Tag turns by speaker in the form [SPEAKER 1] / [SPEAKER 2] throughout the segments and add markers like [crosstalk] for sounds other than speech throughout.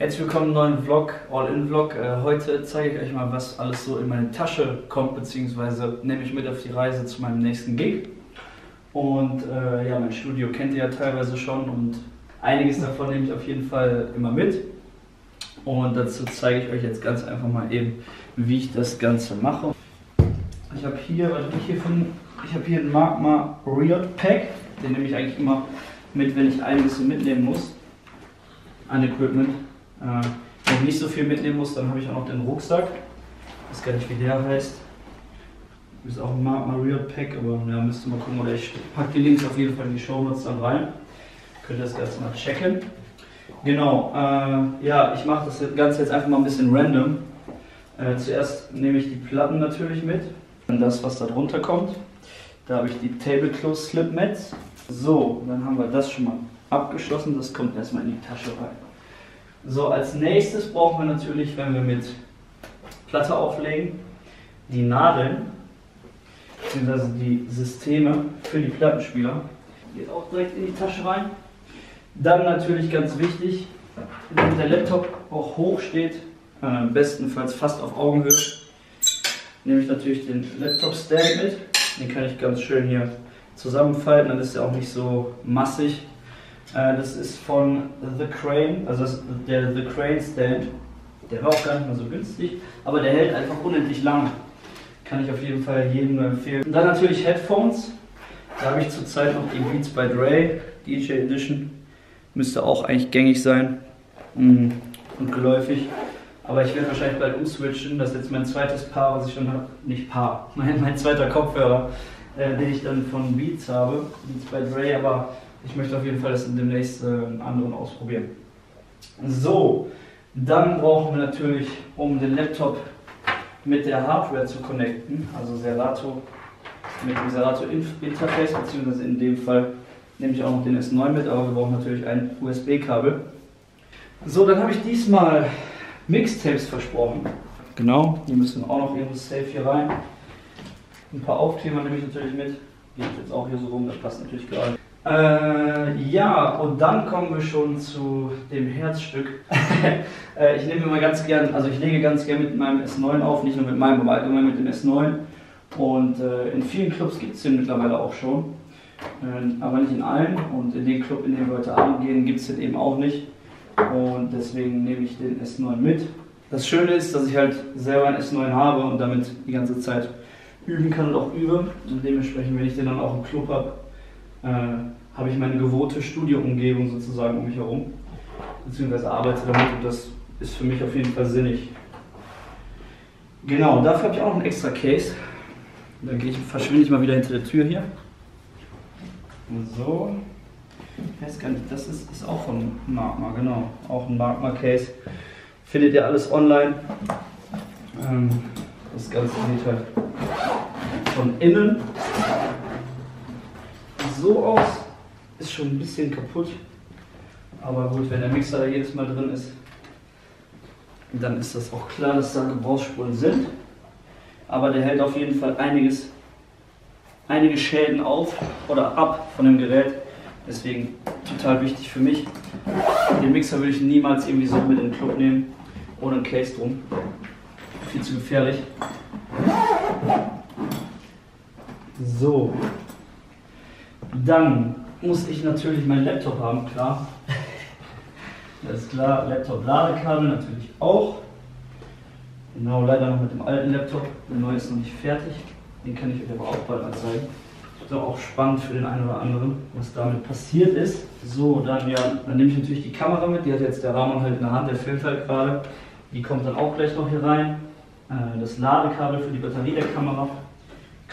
[SPEAKER 1] Herzlich willkommen im neuen Vlog, All-In-Vlog. Äh, heute zeige ich euch mal, was alles so in meine Tasche kommt, beziehungsweise nehme ich mit auf die Reise zu meinem nächsten Gig. Und äh, ja, mein Studio kennt ihr ja teilweise schon und einiges davon nehme ich auf jeden Fall immer mit. Und dazu zeige ich euch jetzt ganz einfach mal eben, wie ich das Ganze mache. Ich habe hier, was ich hier von, ich habe hier einen Magma Riot Pack, den nehme ich eigentlich immer mit, wenn ich einiges so mitnehmen muss an Equipment. Äh, wenn ich nicht so viel mitnehmen muss, dann habe ich auch noch den Rucksack. Ich weiß gar nicht, wie der heißt. Ist auch ein Mario Pack, aber ja, müsste mal gucken. Oder ich packe die Links auf jeden Fall in die Show Notes dann rein. Könnt ihr das Ganze mal checken. Genau, äh, ja, ich mache das Ganze jetzt einfach mal ein bisschen random. Äh, zuerst nehme ich die Platten natürlich mit. Dann das, was da drunter kommt. Da habe ich die Tablecloth Slip Mats. So, dann haben wir das schon mal abgeschlossen. Das kommt erstmal in die Tasche rein. So, als nächstes brauchen wir natürlich, wenn wir mit Platte auflegen, die Nadeln, beziehungsweise die Systeme für die Plattenspieler. Geht auch direkt in die Tasche rein. Dann natürlich ganz wichtig, wenn der Laptop auch hoch steht, äh, bestenfalls fast auf Augenhöhe, nehme ich natürlich den Laptop-Stand mit. Den kann ich ganz schön hier zusammenfalten, dann ist er auch nicht so massig das ist von The Crane, also der The Crane Stand. Der war auch gar nicht mal so günstig, aber der hält einfach unendlich lang. Kann ich auf jeden Fall jedem nur empfehlen. Und dann natürlich Headphones. Da habe ich zurzeit noch die Beats by Dre DJ Edition. Müsste auch eigentlich gängig sein mm, und geläufig. Aber ich werde wahrscheinlich bald umswitchen. Das ist jetzt mein zweites Paar, was ich schon habe. Nicht Paar, [laughs] mein, mein zweiter Kopfhörer, äh, den ich dann von Beats habe. Beats by Dre, aber ich möchte auf jeden Fall das demnächst äh, einen anderen ausprobieren. So, dann brauchen wir natürlich, um den Laptop mit der Hardware zu connecten, also Serato mit dem Serato Interface, beziehungsweise in dem Fall nehme ich auch noch den S9 mit, aber wir brauchen natürlich ein USB-Kabel. So, dann habe ich diesmal Mixtapes versprochen. Genau, die müssen auch noch irgendwo safe hier rein. Ein paar Aufkleber nehme ich natürlich mit. Geht jetzt auch hier so rum, das passt natürlich gerade. Äh, ja, und dann kommen wir schon zu dem Herzstück. [laughs] äh, ich nehme immer ganz gern, also ich lege ganz gern mit meinem S9 auf, nicht nur mit meinem, aber allgemein mit dem S9. Und äh, in vielen Clubs gibt es den mittlerweile auch schon, äh, aber nicht in allen. Und in dem Club, in dem wir heute Abend gehen, gibt es den eben auch nicht. Und deswegen nehme ich den S9 mit. Das Schöne ist, dass ich halt selber ein S9 habe und damit die ganze Zeit üben kann und auch übe. Und dementsprechend, wenn ich den dann auch im Club habe, äh, habe ich meine gewohnte Studioumgebung sozusagen um mich herum, beziehungsweise arbeite damit und das ist für mich auf jeden Fall sinnig. Genau, dafür habe ich auch noch ein extra Case. Dann ich, verschwinde ich mal wieder hinter der Tür hier. So. Ich weiß gar nicht, das ist, ist auch von Magma, genau. Auch ein Magma-Case. Findet ihr alles online. Ähm, das Ganze sieht halt von innen so aus. Ist schon ein bisschen kaputt. Aber gut, wenn der Mixer da jedes Mal drin ist, dann ist das auch klar, dass da Gebrauchsspuren sind. Aber der hält auf jeden Fall einiges, einige Schäden auf oder ab von dem Gerät. Deswegen total wichtig für mich. Den Mixer würde ich niemals irgendwie so mit in den Club nehmen, ohne ein Case drum. Viel zu gefährlich. So, dann muss ich natürlich meinen Laptop haben, klar. [laughs] Das ist klar, Laptop-Ladekabel natürlich auch. Genau, leider noch mit dem alten Laptop. Der neue ist noch nicht fertig. Den kann ich euch aber auch bald mal zeigen. Ist auch spannend für den einen oder anderen, was damit passiert ist. So, dann, ja, dann nehme ich natürlich die Kamera mit. Die hat jetzt der Rahman halt in der Hand, der filmt halt gerade. Die kommt dann auch gleich noch hier rein. Äh, das Ladekabel für die Batterie der Kamera.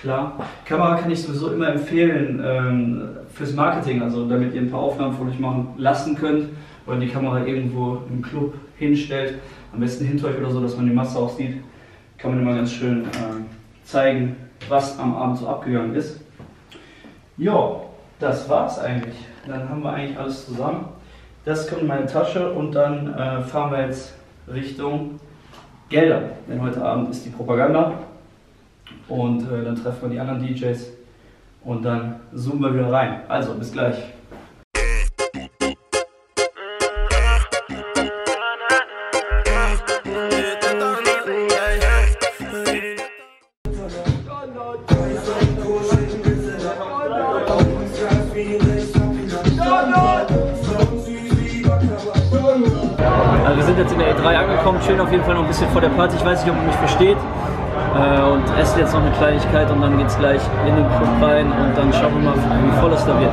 [SPEAKER 1] Klar. Kamera kann ich sowieso immer empfehlen ähm, fürs Marketing, also damit ihr ein paar Aufnahmen von euch machen lassen könnt oder die Kamera irgendwo im Club hinstellt. Am besten hinter euch oder so, dass man die Masse auch sieht. Kann man immer ganz schön äh, zeigen, was am Abend so abgegangen ist. Ja, das war's eigentlich. Dann haben wir eigentlich alles zusammen. Das kommt in meine Tasche und dann äh, fahren wir jetzt Richtung Gelder. Denn heute Abend ist die Propaganda. Und äh, dann treffen wir die anderen DJs und dann zoomen wir wieder rein. Also, bis gleich.
[SPEAKER 2] Also, wir sind jetzt in der E3 angekommen, chillen auf jeden Fall noch ein bisschen vor der Party. Ich weiß nicht, ob ihr mich versteht. Äh, und essen jetzt noch eine Kleinigkeit und dann geht es gleich in den Club rein und dann schauen wir mal, wie voll es da wird.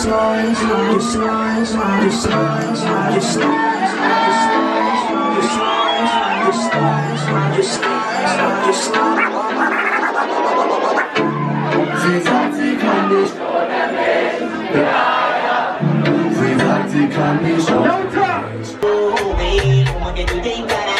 [SPEAKER 2] Sie sagt, sie kann nicht aufhören. Oh, weh, oh, man, du denkst daran.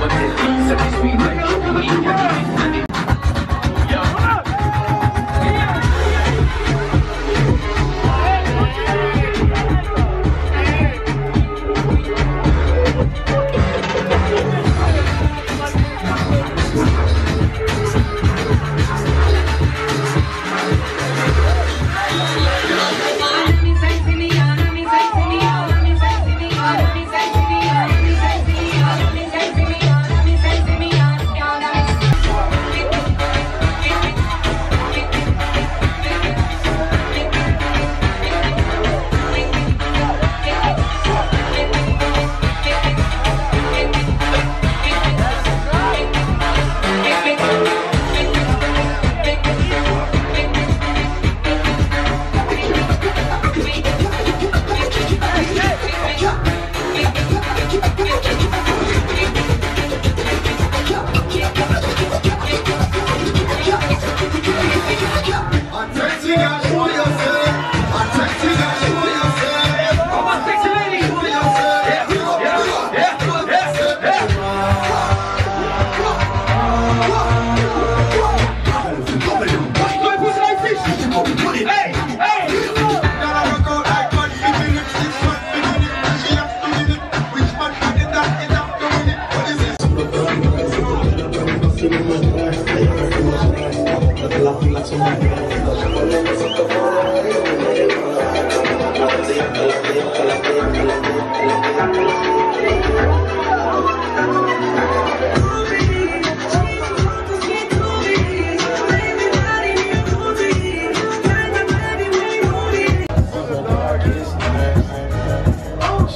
[SPEAKER 2] what it means
[SPEAKER 3] to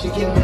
[SPEAKER 3] She can